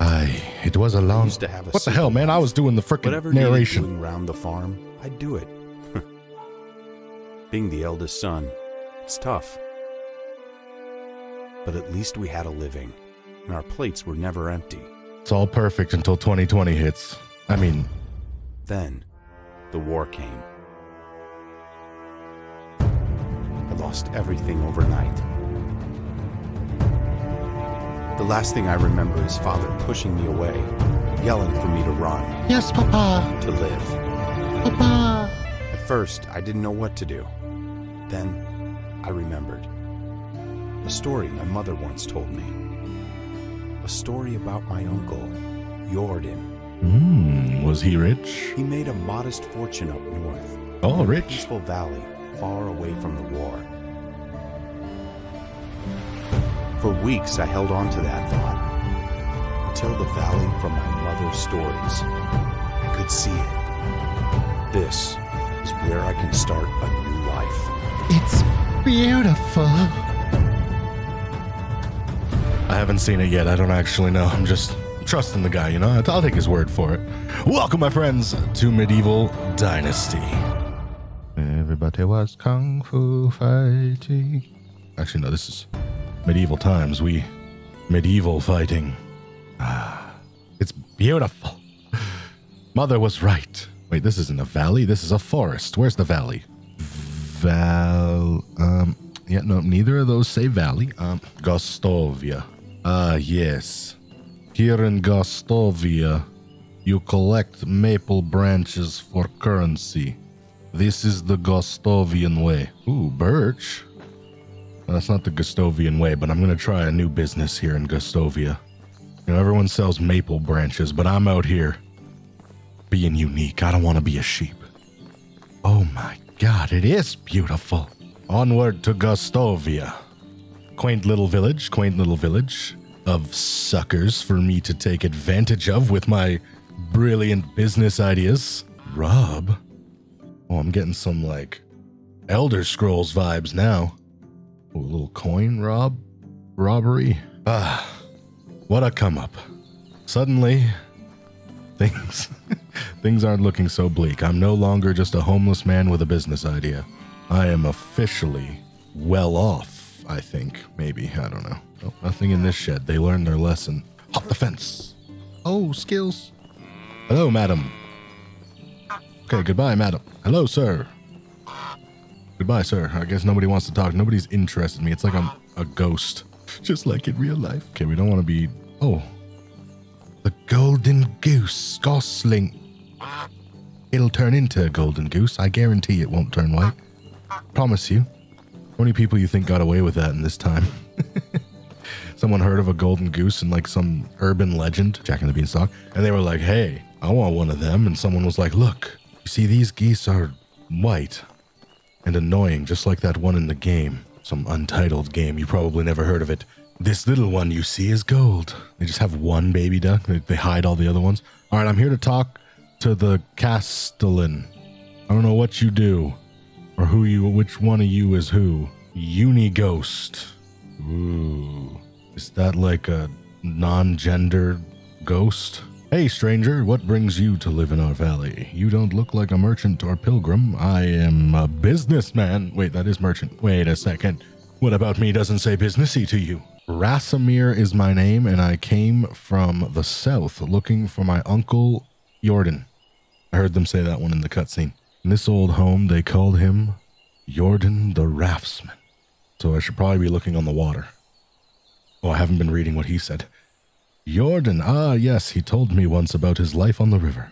Aye, it was a long. to have a what the hell, man? I was doing the frickin' narration. doing round the farm, I'd do it. Being the eldest son, it's tough. But at least we had a living, and our plates were never empty. It's all perfect until 2020 hits. I mean, Then, the war came. I lost everything overnight. The last thing I remember is father pushing me away, yelling for me to run, yes, Papa, to live. Papa. At first, I didn't know what to do. Then, I remembered. A story my mother once told me. A story about my uncle, Jordan. Hmm, was he rich? He made a modest fortune up north. Oh, rich. Peaceful valley, far away from the war. For weeks, I held on to that thought. Until the valley from my mother's stories. I could see it. This is where I can start a new life. It's beautiful. I haven't seen it yet. I don't actually know. I'm just trusting the guy, you know? I'll take his word for it. Welcome, my friends, to Medieval Dynasty. Everybody was kung fu fighting. Actually, no, this is medieval times. We medieval fighting. Ah, it's beautiful. Mother was right. Wait, this isn't a valley. This is a forest. Where's the valley? Val. Um. Yeah. No. Neither of those say valley. Um. Gostovia. Ah. yes. Here in Gostovia, you collect maple branches for currency. This is the Gostovian way. Ooh, birch. Well, that's not the Gustovian way, but I'm gonna try a new business here in Gustovia. You know, everyone sells maple branches, but I'm out here being unique. I don't want to be a sheep. Oh my god, it is beautiful. Onward to Gustovia. Quaint little village, quaint little village of suckers for me to take advantage of with my brilliant business ideas. Rob? Oh, I'm getting some like Elder Scrolls vibes now. A little coin rob robbery. Ah, what a come up. Suddenly, things things aren't looking so bleak. I'm no longer just a homeless man with a business idea. I am officially well off, I think. Maybe. I don't know. Oh, nothing in this shed. They learned their lesson. Hop the fence. Oh, skills. Hello, madam. Okay, goodbye, madam. Hello, sir. Goodbye, sir. I guess nobody wants to talk. Nobody's interested in me. It's like I'm a ghost. Just like in real life. Okay, we don't want to be. Oh. The golden goose. Gosling. It'll turn into a golden goose. I guarantee it won't turn white. Promise you. How many people you think got away with that in this time? Someone heard of a golden goose in like some urban legend, Jack and the Beanstalk, and they were like, hey, I want one of them. And someone was like, look, see, these geese are white and annoying, just like that one in the game. Some untitled game. You probably never heard of it. This little one you see is gold. They just have one baby duck. They, they hide all the other ones. All right, I'm here to talk to the Castellan. I don't know what you do or who you, which one of you is who. Uni Ghost. Ooh. Is that like a non gender ghost? Hey, stranger, what brings you to live in our valley? You don't look like a merchant or pilgrim. I am a businessman. Wait, that is merchant. Wait a second. What about me doesn't say businessy to you? Racimir is my name, and I came from the south looking for my uncle Jordan. I heard them say that one in the cutscene. In this old home, they called him Jordan the Raftsman. So I should probably be looking on the water. Oh, I haven't been reading what he said. Jordan, ah, yes, he told me once about his life on the river.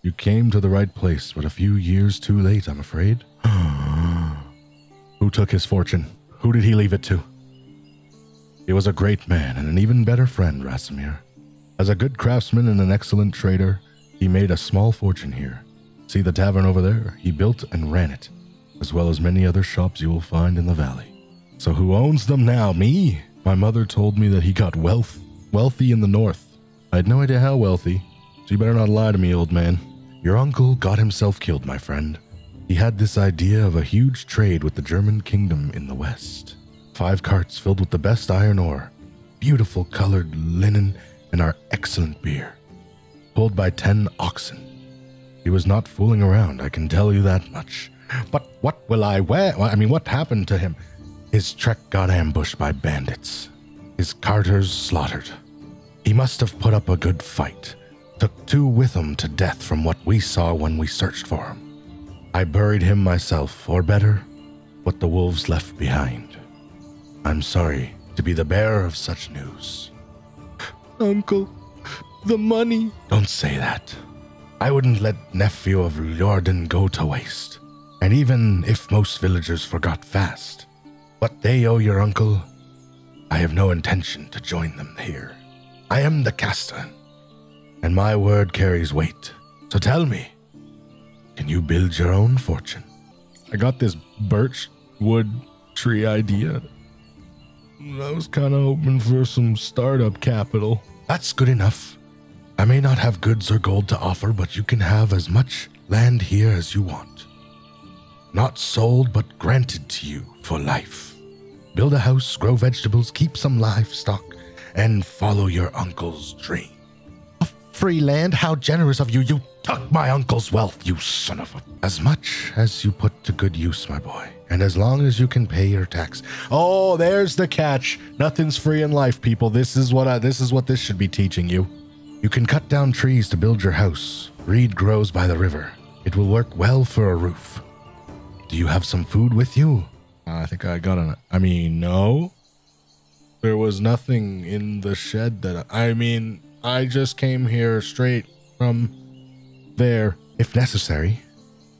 You came to the right place, but a few years too late, I'm afraid. Who took his fortune? Who did he leave it to? He was a great man and an even better friend, Racimir. As a good craftsman and an excellent trader, he made a small fortune here. See the tavern over there? He built and ran it, as well as many other shops you will find in the valley. So who owns them now? Me? My mother told me that he got wealth, wealthy in the north. I had no idea how wealthy, so you better not lie to me, old man. Your uncle got himself killed, my friend. he had this idea of a huge trade with the German kingdom in the west. Five carts filled with the best iron ore, beautiful colored linen, and our excellent beer, pulled by ten oxen. He was not fooling around, I can tell you that much. But what will I wear? I mean, what happened to him? His trek got ambushed by bandits, his carters slaughtered. He must have put up a good fight. Took two with him to death from what we saw when we searched for him. I buried him myself, or better, what the wolves left behind. I'm sorry to be the bearer of such news. Uncle, the money. Don't say that. I wouldn't let nephew of Jordan go to waste. And even if most villagers forgot fast, what they owe your uncle, I have no intention to join them here. I am the caster, and my word carries weight. So tell me, can you build your own fortune? I got this birch wood tree idea. I was kind of hoping for some startup capital. That's good enough. I may not have goods or gold to offer, but you can have as much land here as you want. Not sold, but granted to you for life. Build a house, grow vegetables, keep some livestock, and follow your uncle's dream. A free land? How generous of you! You took my uncle's wealth, you son of a. As much as you put to good use, my boy, and as long as you can pay your tax. Oh, there's the catch. Nothing's free in life, people. This is what I, this is what this should be teaching you. You can cut down trees to build your house. Reed grows by the river. It will work well for a roof. Do you have some food with you? I think I got an. I mean, no. There was nothing in the shed that. I mean, I just came here straight from there. If necessary,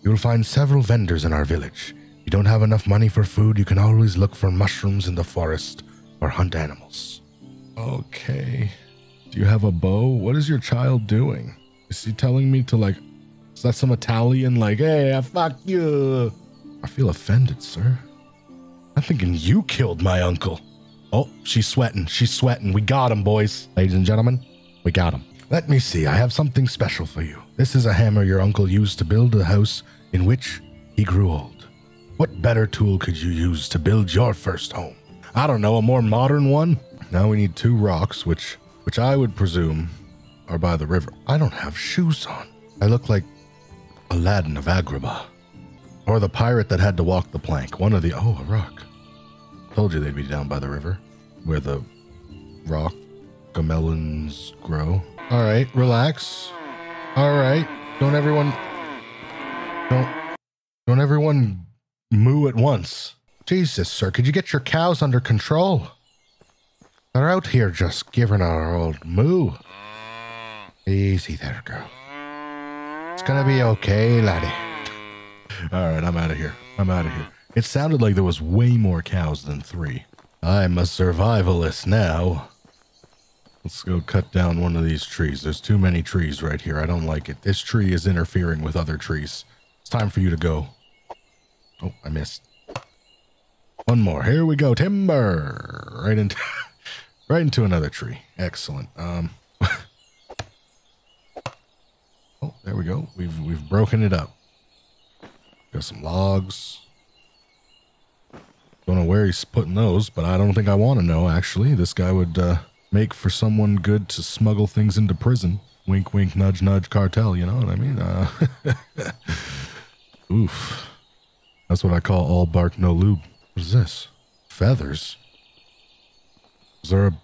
you will find several vendors in our village. If you don't have enough money for food, you can always look for mushrooms in the forest or hunt animals. Okay. Do you have a bow? What is your child doing? Is he telling me to like. Is that some Italian, like, hey, fuck you? I feel offended, sir. I'm thinking you killed my uncle. Oh, she's sweating. She's sweating. We got him, boys. Ladies and gentlemen, we got him. Let me see. I have something special for you. This is a hammer your uncle used to build the house in which he grew old. What better tool could you use to build your first home? I don't know, a more modern one? Now we need two rocks, which which I would presume are by the river. I don't have shoes on. I look like Aladdin of Agrabah. Or the pirate that had to walk the plank. One of the. Oh, a rock. Told you they'd be down by the river where the rock gamelons grow. All right, relax. All right. Don't everyone. Don't. Don't everyone moo at once. Jesus, sir, could you get your cows under control? They're out here just giving our old moo. Easy there, girl. It's gonna be okay, laddie. All right, I'm out of here. I'm out of here. It sounded like there was way more cows than three. I'm a survivalist now. Let's go cut down one of these trees. There's too many trees right here. I don't like it. This tree is interfering with other trees. It's time for you to go. Oh, I missed. One more. Here we go. Timber. Right into right into another tree. Excellent. Um Oh, there we go. We've we've broken it up. Got some logs. Where he's putting those, but I don't think I want to know, actually. This guy would uh, make for someone good to smuggle things into prison. Wink, wink, nudge, nudge, cartel, you know what I mean? Uh, oof. That's what I call all bark, no lube. What is this? Feathers? Is there a,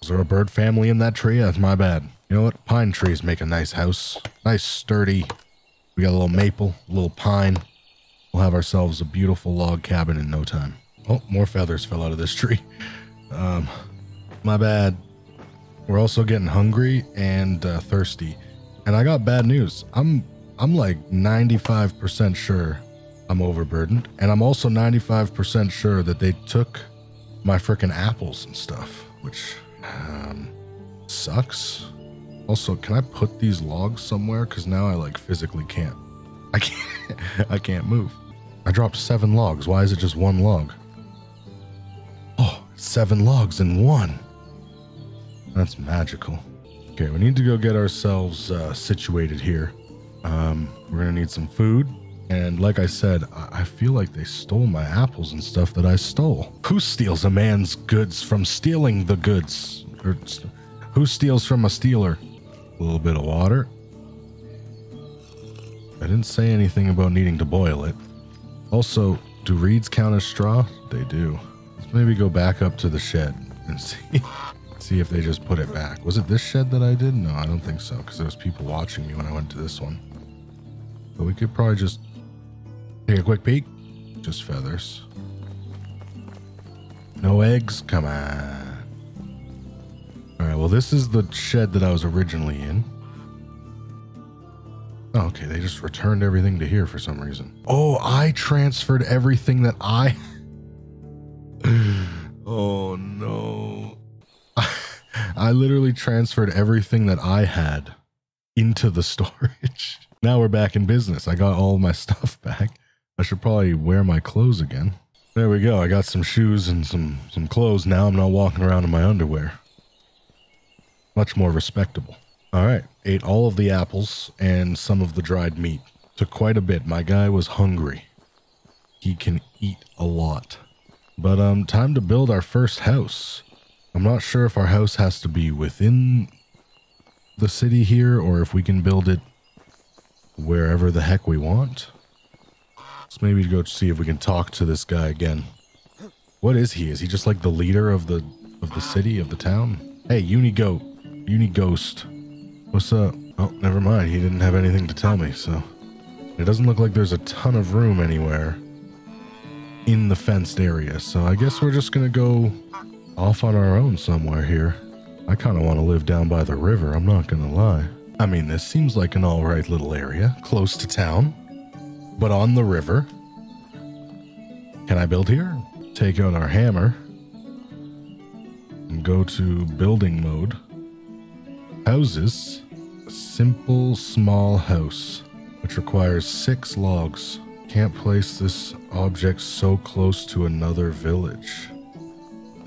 is there a bird family in that tree? That's my bad. You know what? Pine trees make a nice house. Nice, sturdy. We got a little maple, a little pine. We'll have ourselves a beautiful log cabin in no time. Oh, more feathers fell out of this tree. Um, my bad. We're also getting hungry and uh, thirsty, and I got bad news. I'm I'm like 95% sure I'm overburdened, and I'm also 95% sure that they took my freaking apples and stuff, which um, sucks. Also, can I put these logs somewhere? Because now I like physically can't. I can't. I can't move. I dropped seven logs. Why is it just one log? Seven logs in one. That's magical. Okay, we need to go get ourselves uh, situated here. Um, we're gonna need some food And like I said, I I feel like they stole my apples and stuff that I stole. Who steals a man's goods from stealing the goods? Or s- who steals from a stealer? A little bit of water. I didn't say anything about needing to boil it. Also, do reeds count as straw? They do. Maybe go back up to the shed and see see if they just put it back. Was it this shed that I did? No, I don't think so, because there was people watching me when I went to this one. But we could probably just take a quick peek. Just feathers. No eggs? Come on. Alright, well this is the shed that I was originally in. Oh, okay, they just returned everything to here for some reason. Oh, I transferred everything that I. oh no. I literally transferred everything that I had into the storage. Now we're back in business. I got all my stuff back. I should probably wear my clothes again. There we go. I got some shoes and some some clothes now. I'm not walking around in my underwear. Much more respectable. All right. Ate all of the apples and some of the dried meat. Took quite a bit. My guy was hungry. He can eat a lot. But um time to build our first house. I'm not sure if our house has to be within the city here or if we can build it wherever the heck we want. Let's maybe go see if we can talk to this guy again. What is he? Is he just like the leader of the of the city of the town? Hey, Uni Goat. Uni Ghost. what's up? Oh, never mind. He didn't have anything to tell me, so it doesn't look like there's a ton of room anywhere in the fenced area. So I guess we're just gonna go off on our own somewhere here. I kind of want to live down by the river. I'm not gonna lie. I mean, this seems like an all right little area, close to town but on the river. Can I build here? Take out our hammer and go to building mode. Houses. A simple small house, which requires six logs. Can't place this object so close to another village.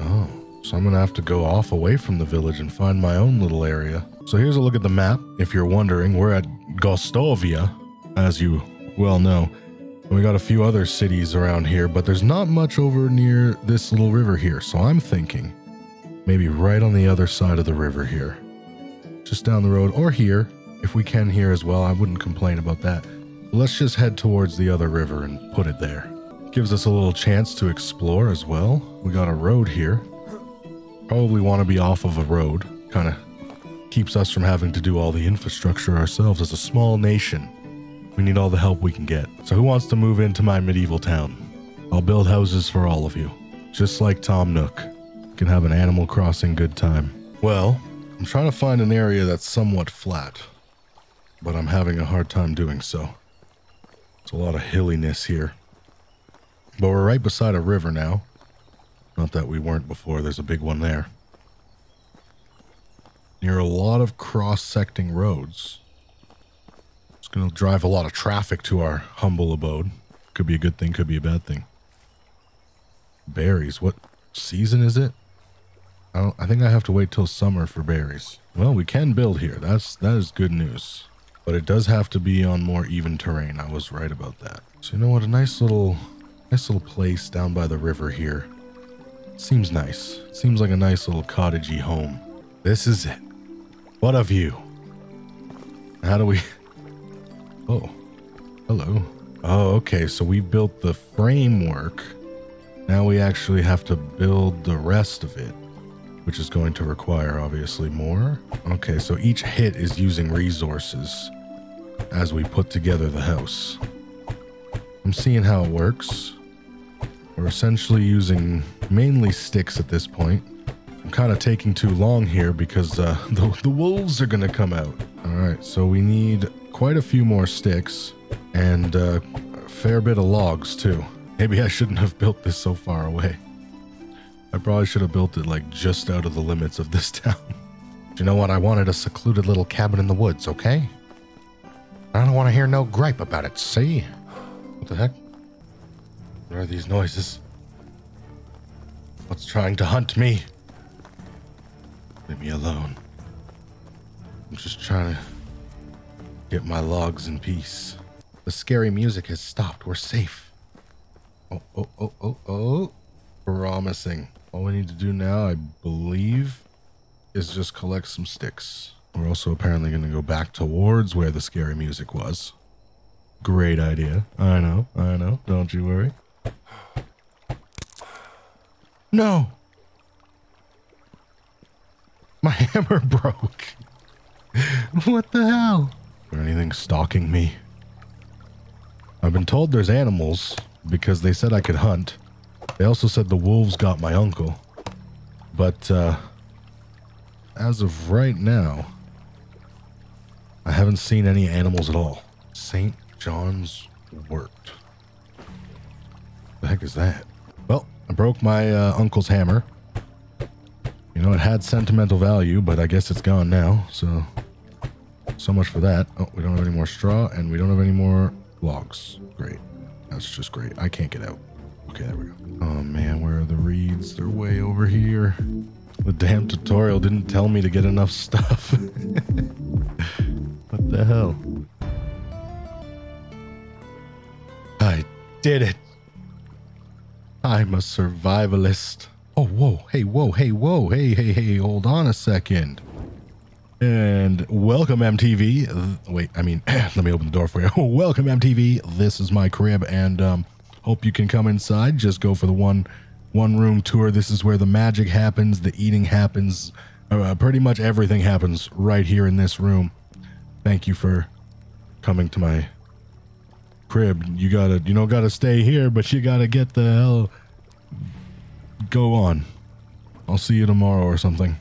Oh, so I'm gonna have to go off away from the village and find my own little area. So here's a look at the map. If you're wondering, we're at Gostovia, as you well know. We got a few other cities around here, but there's not much over near this little river here. So I'm thinking maybe right on the other side of the river here. Just down the road, or here, if we can here as well. I wouldn't complain about that. Let's just head towards the other river and put it there. Gives us a little chance to explore as well. We got a road here. Probably want to be off of a road. Kind of keeps us from having to do all the infrastructure ourselves as a small nation. We need all the help we can get. So, who wants to move into my medieval town? I'll build houses for all of you, just like Tom Nook. Can have an Animal Crossing good time. Well, I'm trying to find an area that's somewhat flat, but I'm having a hard time doing so. It's a lot of hilliness here. But we're right beside a river now. Not that we weren't before, there's a big one there. Near a lot of cross secting roads. It's going to drive a lot of traffic to our humble abode. Could be a good thing, could be a bad thing. Berries. What season is it? I, I think I have to wait till summer for berries. Well, we can build here. That's that is good news. But it does have to be on more even terrain. I was right about that. So you know what? A nice little, nice little place down by the river here. Seems nice. Seems like a nice little cottagey home. This is it. What a view. How do we? Oh, hello. Oh, okay. So we built the framework. Now we actually have to build the rest of it, which is going to require obviously more. Okay, so each hit is using resources as we put together the house. I'm seeing how it works. We're essentially using mainly sticks at this point. I'm kind of taking too long here because uh, the, the wolves are going to come out. All right, so we need quite a few more sticks and uh, a fair bit of logs too. Maybe I shouldn't have built this so far away. I probably should have built it like just out of the limits of this town. you know what? I wanted a secluded little cabin in the woods, okay? I don't want to hear no gripe about it, see? What the heck? What are these noises? What's trying to hunt me? Leave me alone. I'm just trying to get my logs in peace. The scary music has stopped. We're safe. Oh, oh, oh, oh, oh. Promising. All we need to do now, I believe, is just collect some sticks. We're also apparently going to go back towards where the scary music was. Great idea. I know, I know. Don't you worry. No! My hammer broke. what the hell? Is there anything stalking me? I've been told there's animals because they said I could hunt. They also said the wolves got my uncle. But, uh, as of right now, haven't seen any animals at all. St. John's Wort. The heck is that? Well, I broke my uh, uncle's hammer. You know, it had sentimental value, but I guess it's gone now. So, so much for that. Oh, we don't have any more straw, and we don't have any more logs. Great. That's just great. I can't get out. Okay, there we go. Oh man, where are the reeds? They're way over here. The damn tutorial didn't tell me to get enough stuff. the hell? I did it. I'm a survivalist. Oh, whoa. Hey, whoa. Hey, whoa. Hey, hey, hey. Hold on a second. And welcome, MTV. Wait, I mean, let me open the door for you. welcome, MTV. This is my crib, and um, hope you can come inside. Just go for the one one room tour. This is where the magic happens, the eating happens, uh, pretty much everything happens right here in this room. Thank you for coming to my crib. You gotta, you know, gotta stay here, but you gotta get the hell. Go on. I'll see you tomorrow or something.